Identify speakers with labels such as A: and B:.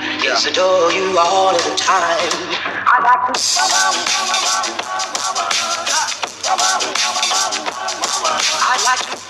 A: Yes, I adore you all of the time. I like to. I like to.